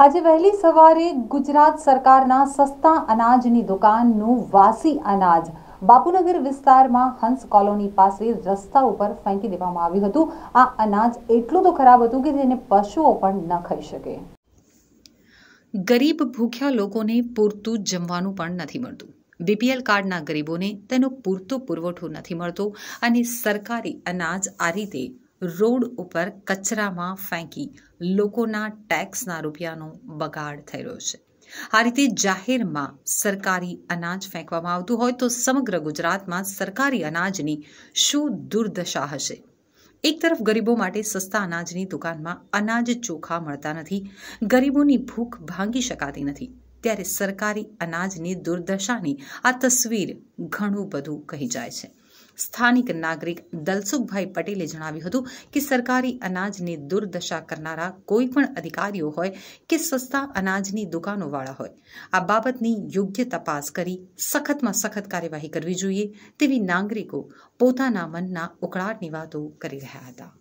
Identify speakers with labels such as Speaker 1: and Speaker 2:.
Speaker 1: આજે વહેલી સવારે ગુજરાત સરકારના સસ્તા અનાજની દુકાનનું વાસી અનાજ બાપુનગર વિસ્તારમાં હંસ કોલોની પાસે રસ્તા ઉપર ફેંકી દેવામાં આવ્યું હતું. આ અનાજ એટલું તો ખરાબ હતું કે જેને પશુઓ પણ ન ખાઈ શકે.
Speaker 2: ગરીબ ભૂખ્યા લોકોને પૂરતું જમવાનું પણ નથી મળતું. બીપીએલ કાર્ડના ગરીબોને તેનો પૂરતો પુરવઠો નથી મળતો અને સરકારી અનાજ આ રીતે રોડ ઉપર કચરામાં ફેંકી લોકોના ટેક્સના રૂપિયાનો બગાડ થઈ રહ્યો છે. આ રીતે જાહેરમાં સરકારી અનાજ ફેંકવામાં આવતું હોય તો સમગ્ર ગુજરાતમાં સરકારી અનાજની શું દુર્દશા હશે? એક તરફ ગરીબો માટે સસ્તા અનાજની દુકાનમાં અનાજ ચોખા મળતા નથી, ગરીબોની ભૂખ ભાંગી શકાતી નથી. ત્યારે સરકારી અનાજની દુર્દશાની આ તસવીર ઘણું બધું કહી જાય છે. સ્થાનિક નાગરિક દલસુખભાઈ પટેલે જણાવ્યું હતું કે સરકારી અનાજની દુર્દશા કરનારા કોઈ પણ અધિકારીઓ હોય કે સસ્તા અનાજની દુકાનોવાળા હોય, આ બાબતની યોગ્ય તપાસ કરી સખતમાં સખત કાર્યવાહી કરવી જોઈએ તેવી નાગરિકો પોતાના મનના ઉકળાટની વાતો કરી રહ્યા હતા.